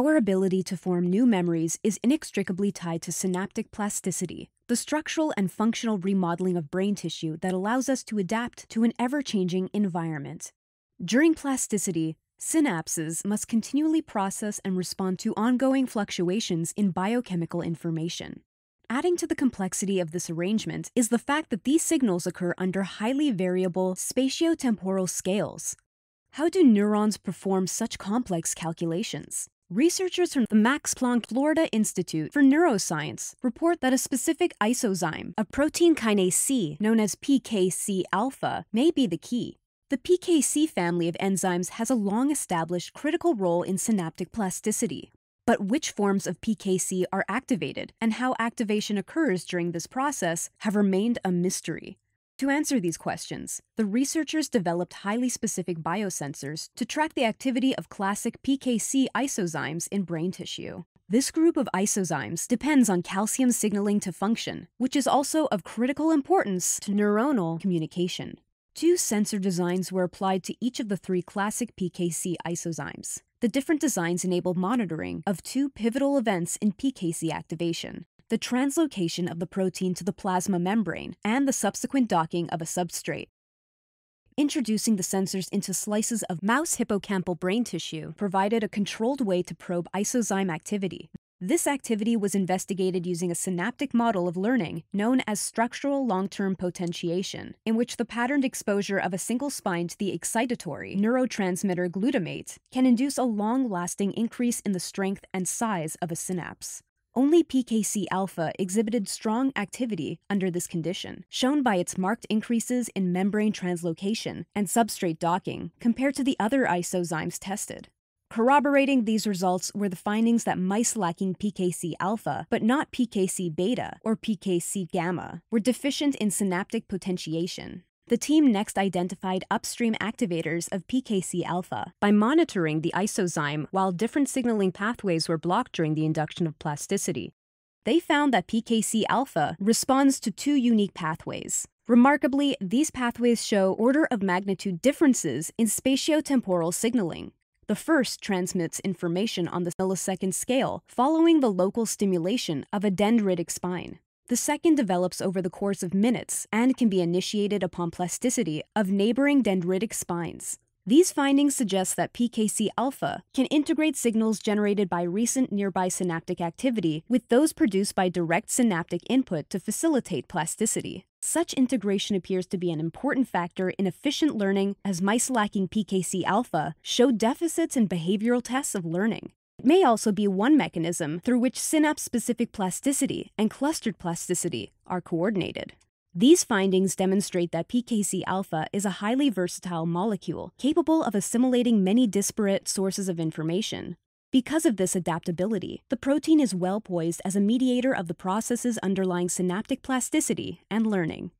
Our ability to form new memories is inextricably tied to synaptic plasticity, the structural and functional remodeling of brain tissue that allows us to adapt to an ever changing environment. During plasticity, synapses must continually process and respond to ongoing fluctuations in biochemical information. Adding to the complexity of this arrangement is the fact that these signals occur under highly variable spatiotemporal scales. How do neurons perform such complex calculations? Researchers from the Max Planck Florida Institute for Neuroscience report that a specific isozyme, a protein kinase C known as PKC alpha, may be the key. The PKC family of enzymes has a long established critical role in synaptic plasticity. But which forms of PKC are activated and how activation occurs during this process have remained a mystery. To answer these questions, the researchers developed highly specific biosensors to track the activity of classic PKC isozymes in brain tissue. This group of isozymes depends on calcium signaling to function, which is also of critical importance to neuronal communication. Two sensor designs were applied to each of the three classic PKC isozymes. The different designs enabled monitoring of two pivotal events in PKC activation the translocation of the protein to the plasma membrane, and the subsequent docking of a substrate. Introducing the sensors into slices of mouse hippocampal brain tissue provided a controlled way to probe isozyme activity. This activity was investigated using a synaptic model of learning known as structural long term potentiation, in which the patterned exposure of a single spine to the excitatory neurotransmitter glutamate can induce a long lasting increase in the strength and size of a synapse. Only PKC alpha exhibited strong activity under this condition, shown by its marked increases in membrane translocation and substrate docking compared to the other isozymes tested. Corroborating these results were the findings that mice lacking PKC alpha, but not PKC beta or PKC gamma, were deficient in synaptic potentiation. The team next identified upstream activators of PKC alpha by monitoring the isozyme while different signaling pathways were blocked during the induction of plasticity. They found that PKC alpha responds to two unique pathways. Remarkably, these pathways show order of magnitude differences in spatiotemporal signaling. The first transmits information on the millisecond scale following the local stimulation of a dendritic spine. The second develops over the course of minutes and can be initiated upon plasticity of neighboring dendritic spines. These findings suggest that PKC alpha can integrate signals generated by recent nearby synaptic activity with those produced by direct synaptic input to facilitate plasticity. Such integration appears to be an important factor in efficient learning as mice lacking PKC alpha show deficits in behavioral tests of learning. It may also be one mechanism through which synapse specific plasticity and clustered plasticity are coordinated. These findings demonstrate that PKC alpha is a highly versatile molecule capable of assimilating many disparate sources of information. Because of this adaptability, the protein is well poised as a mediator of the processes underlying synaptic plasticity and learning.